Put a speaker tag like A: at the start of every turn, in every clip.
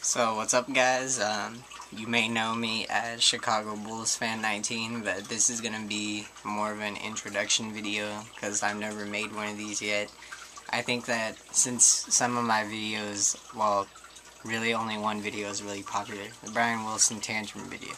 A: So what's up guys, um, you may know me as Chicago Bulls fan 19 but this is gonna be more of an introduction video because I've never made one of these yet. I think that since some of my videos, well really only one video is really popular, the Brian Wilson Tantrum video.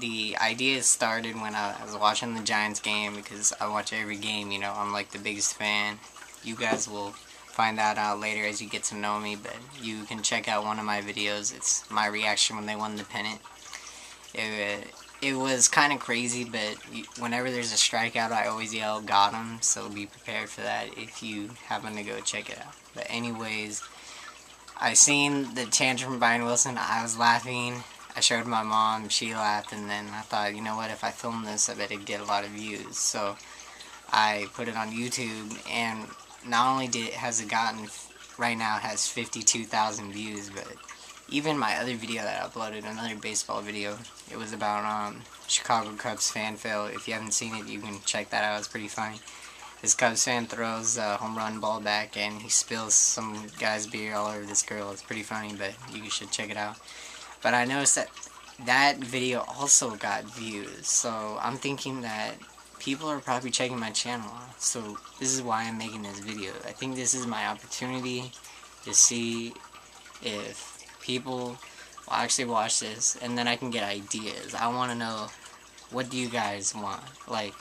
A: The idea started when I was watching the Giants game because I watch every game, you know, I'm like the biggest fan. You guys will find that out later as you get to know me, but you can check out one of my videos. It's my reaction when they won the pennant. It, uh, it was kind of crazy, but whenever there's a strikeout, I always yell, got him, so be prepared for that if you happen to go check it out. But anyways, I seen the tantrum from Brian Wilson, I was laughing, I showed my mom, she laughed, and then I thought, you know what, if I film this, I bet it'd get a lot of views. So I put it on YouTube, and not only did it has it gotten right now has 52,000 views, but even my other video that I uploaded, another baseball video, it was about um, Chicago Cubs fan fail. If you haven't seen it, you can check that out. It's pretty funny. This Cubs fan throws a home run ball back and he spills some guy's beer all over this girl. It's pretty funny, but you should check it out. But I noticed that that video also got views, so I'm thinking that people are probably checking my channel. So this is why I'm making this video. I think this is my opportunity to see if people will actually watch this and then I can get ideas. I want to know what do you guys want? Like,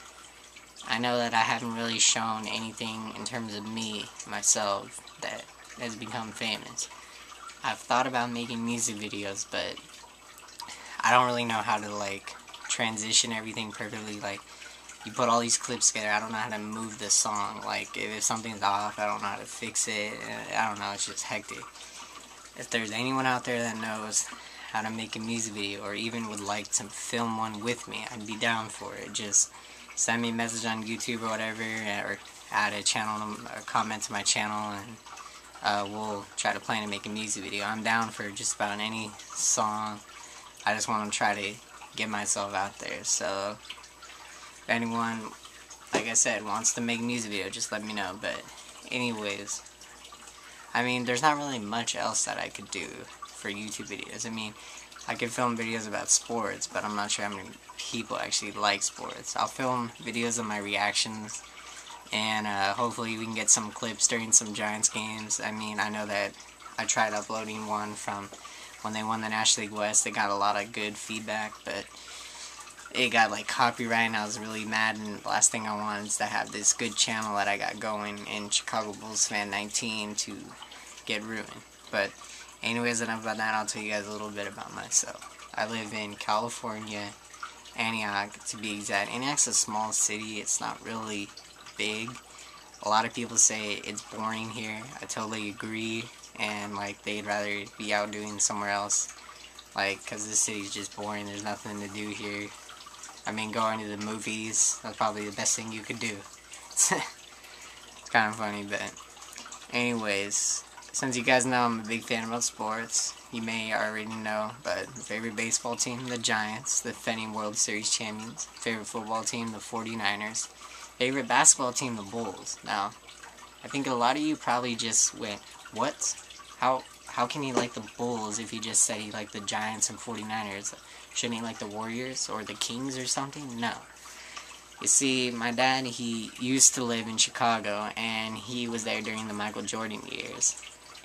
A: I know that I haven't really shown anything in terms of me, myself, that has become famous. I've thought about making music videos, but I don't really know how to, like, transition everything perfectly. Like, you put all these clips together. I don't know how to move the song. Like, if something's off, I don't know how to fix it. I don't know, it's just hectic. If there's anyone out there that knows how to make a music video or even would like to film one with me, I'd be down for it. Just send me a message on YouTube or whatever, or add a channel, a comment to my channel, and uh, we'll try to plan to make a music video. I'm down for just about any song. I just want to try to get myself out there. So anyone, like I said, wants to make a music video, just let me know. But anyways, I mean, there's not really much else that I could do for YouTube videos. I mean, I could film videos about sports, but I'm not sure how many people actually like sports. I'll film videos of my reactions, and uh, hopefully we can get some clips during some Giants games. I mean, I know that I tried uploading one from when they won the National League West. They got a lot of good feedback, but it got like copyright and I was really mad and the last thing I wanted is to have this good channel that I got going in Chicago Bulls fan 19 to get ruined. But anyways enough about that, I'll tell you guys a little bit about myself. I live in California, Antioch to be exact. Antioch's a small city, it's not really big. A lot of people say it's boring here. I totally agree and like they'd rather be out doing somewhere else like because this city's just boring there's nothing to do here I mean, going to the movies, that's probably the best thing you could do. it's kind of funny, but anyways, since you guys know I'm a big fan about sports, you may already know, but favorite baseball team, the Giants, the defending World Series champions. Favorite football team, the 49ers. Favorite basketball team, the Bulls. Now, I think a lot of you probably just went, what? How how can he like the Bulls if he just said he liked the Giants and 49ers? Shouldn't he like the Warriors or the Kings or something? No. You see, my dad, he used to live in Chicago, and he was there during the Michael Jordan years.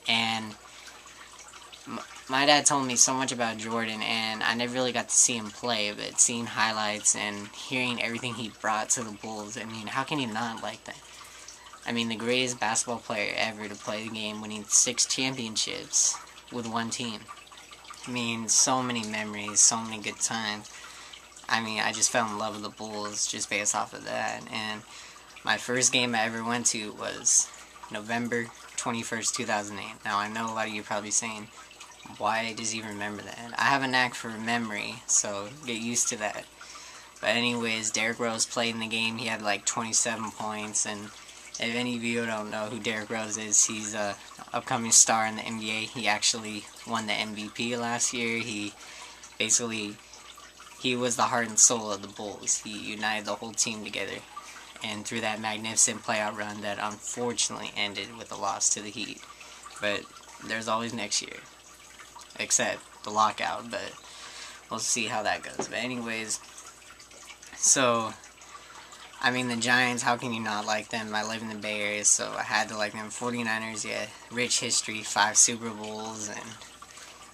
A: And my dad told me so much about Jordan, and I never really got to see him play, but seeing highlights and hearing everything he brought to the Bulls, I mean, how can you not like that? I mean, the greatest basketball player ever to play the game, winning six championships with one team. I mean, so many memories, so many good times. I mean, I just fell in love with the Bulls just based off of that. And my first game I ever went to was November 21st, 2008. Now, I know a lot of you probably saying, why does he remember that? I have a knack for memory, so get used to that. But anyways, Derrick Rose played in the game. He had like 27 points, and if any of you don't know who Derrick Rose is, he's a upcoming star in the NBA. He actually won the MVP last year. He basically he was the heart and soul of the Bulls. He united the whole team together. And through that magnificent playoff run that unfortunately ended with a loss to the Heat. But there's always next year. except the lockout, but we'll see how that goes. But anyways, so I mean the Giants, how can you not like them? I live in the Bay Area, so I had to like them. 49ers, yeah, rich history, five Super Bowls, and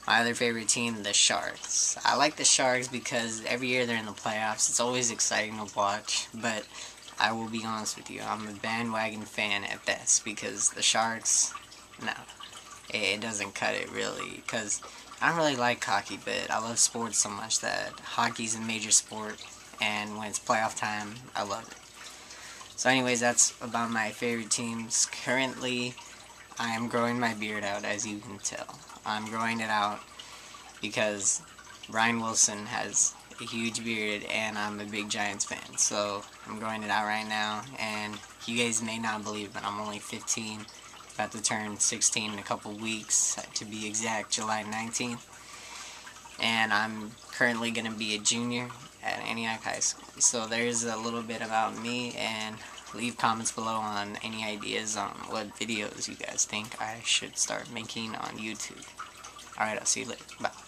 A: my other favorite team, the Sharks. I like the Sharks because every year they're in the playoffs. It's always exciting to watch, but I will be honest with you, I'm a bandwagon fan at best because the Sharks, no, it, doesn't cut it really because I don't really like hockey, but I love sports so much that hockey's a major sport, and when it's playoff time, I love it. So anyways, that's about my favorite teams. Currently, I am growing my beard out, as you can tell. I'm growing it out because Brian Wilson has a huge beard, and I'm a big Giants fan. So I'm growing it out right now, and you guys may not believe, but I'm only 15 about to turn 16 in a couple weeks, to be exact, July 19th. And I'm currently going to be a junior at Antioch High School. So there's a little bit about me, and leave comments below on any ideas on what videos you guys think I should start making on YouTube. Alright, I'll see you later. Bye.